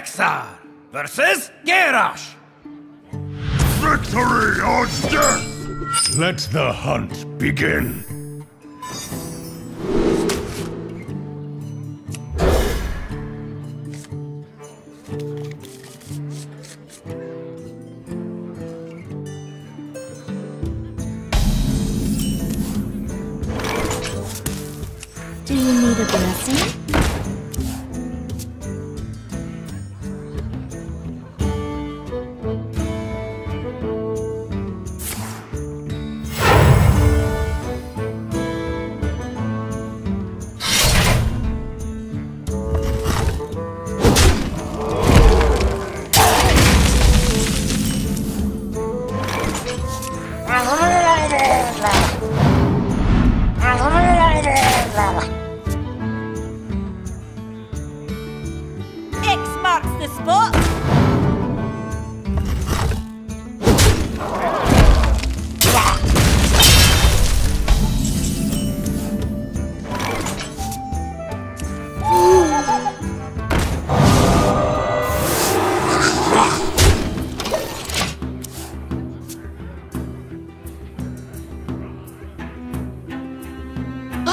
Rexxar versus Garrosh. Victory or death! Let the hunt begin. Do you need a blessing?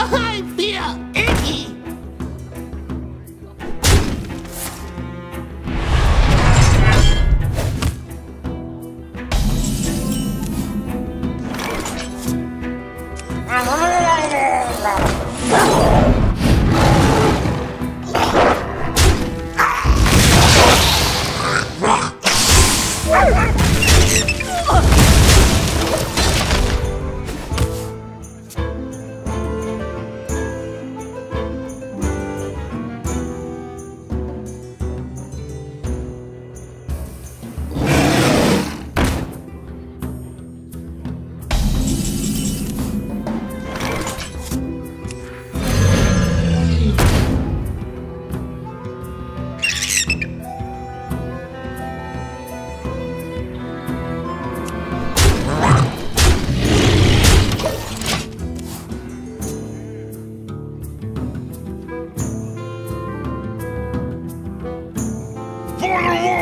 嗨，飞。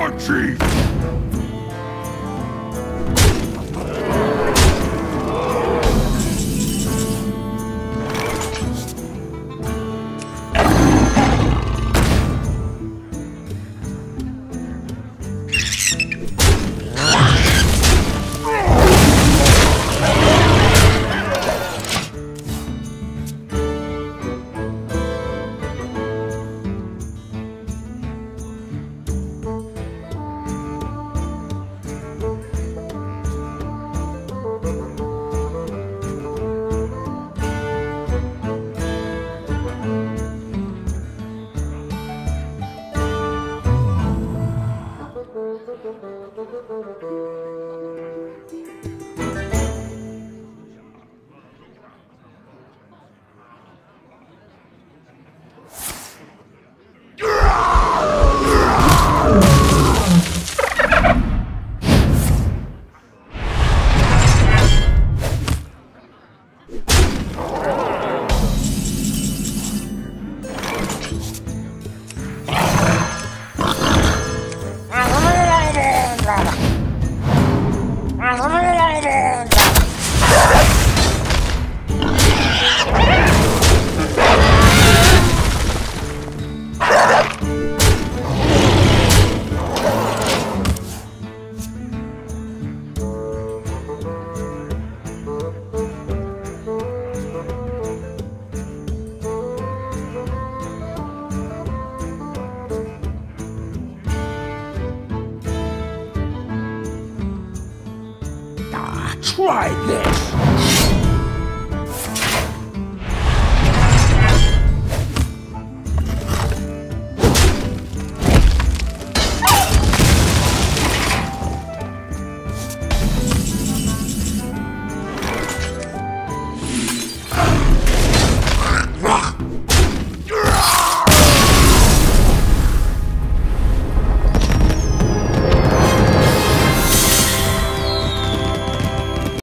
War Chief! Try this.